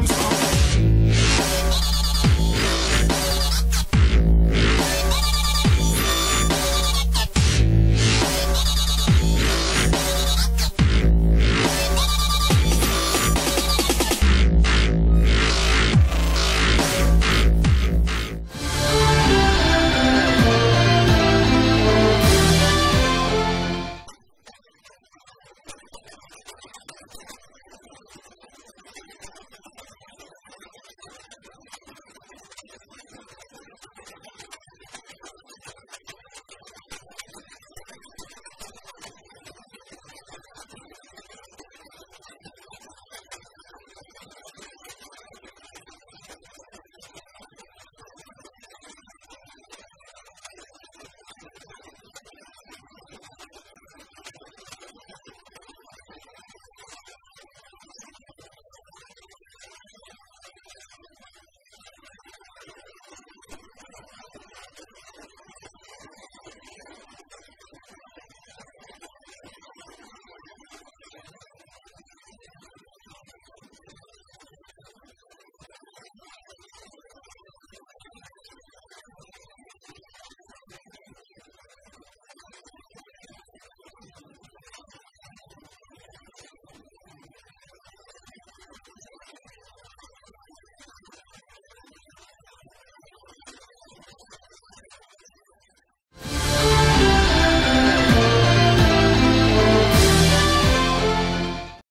system.